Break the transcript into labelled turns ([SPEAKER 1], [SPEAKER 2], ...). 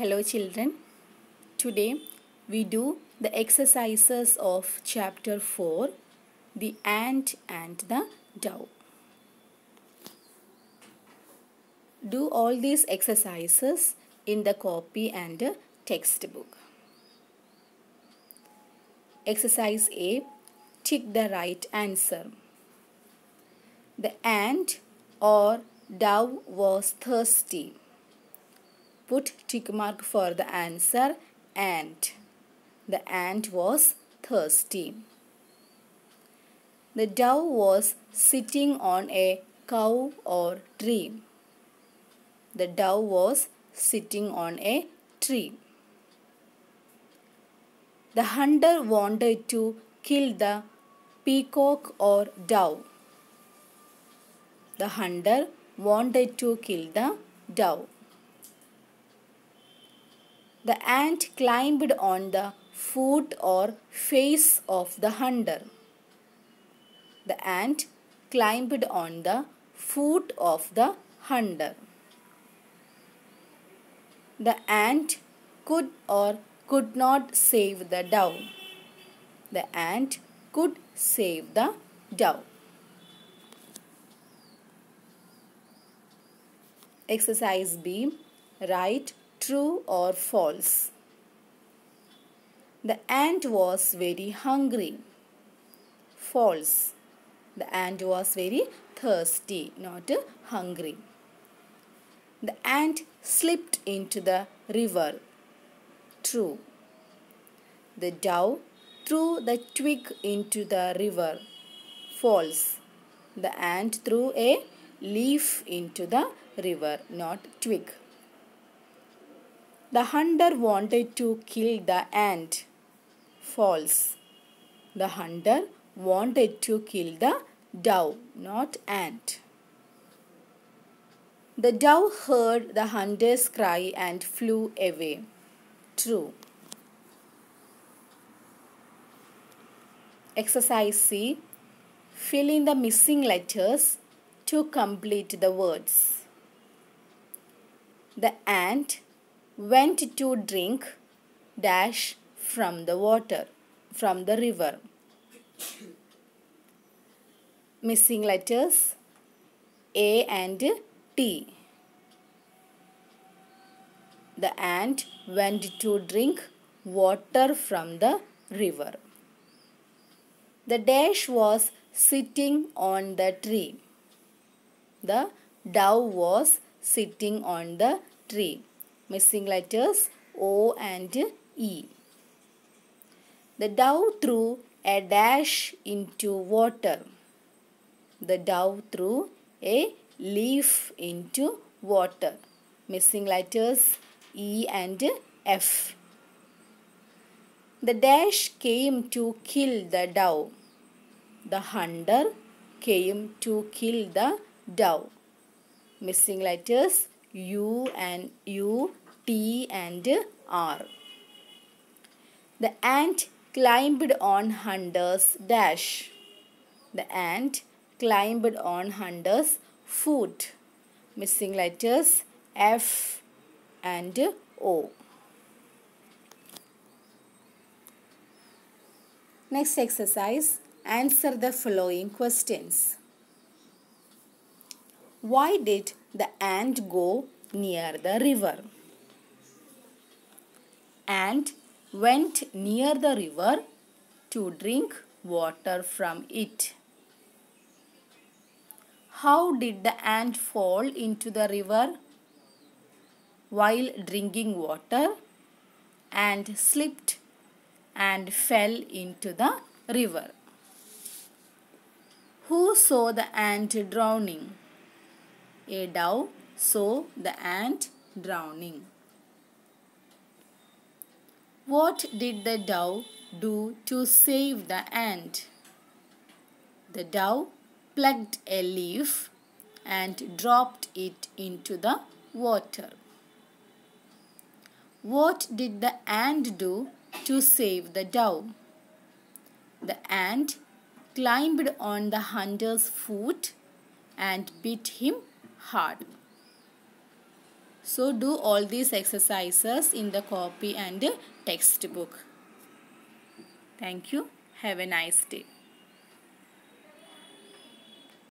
[SPEAKER 1] Hello children. Today we do the exercises of chapter 4 The Ant and the Dove. Do all these exercises in the copy and the textbook. Exercise A Tick the right answer. The ant or dove was thirsty. Put tick mark for the answer ant. The ant was thirsty. The dove was sitting on a cow or tree. The dove was sitting on a tree. The hunter wanted to kill the peacock or dove. The hunter wanted to kill the dove. The ant climbed on the foot or face of the hunter. The ant climbed on the foot of the hunter. The ant could or could not save the dove. The ant could save the dove. Exercise B. Write true or false. The ant was very hungry. False. The ant was very thirsty, not hungry. The ant slipped into the river. True. The dove threw the twig into the river. False. The ant threw a leaf into the river, not twig. The hunter wanted to kill the ant. False. The hunter wanted to kill the dove, not ant. The dove heard the hunter's cry and flew away. True. Exercise C. Fill in the missing letters to complete the words. The ant went to drink dash from the water from the river. Missing letters A and T. The ant went to drink water from the river. The dash was sitting on the tree. The dove was sitting on the tree. Missing letters O and E. The dove threw a dash into water. The dove threw a leaf into water. Missing letters E and F. The dash came to kill the dove. The hunter came to kill the dove. Missing letters U and U, And R. The ant climbed on hunter's dash. The ant climbed on hunter's foot. Missing letters F and O. Next exercise. Answer the following questions. Why did the ant go near the river? Ant went near the river to drink water from it. How did the ant fall into the river? While drinking water and slipped and fell into the river. Who saw the ant drowning? A dove saw the ant drowning. What did the dove do to save the ant? The dove plucked a leaf and dropped it into the water. What did the ant do to save the dove? The ant climbed on the hunter's foot and bit him hard. So do all these exercises in the copy and textbook. Thank you. Have a nice day.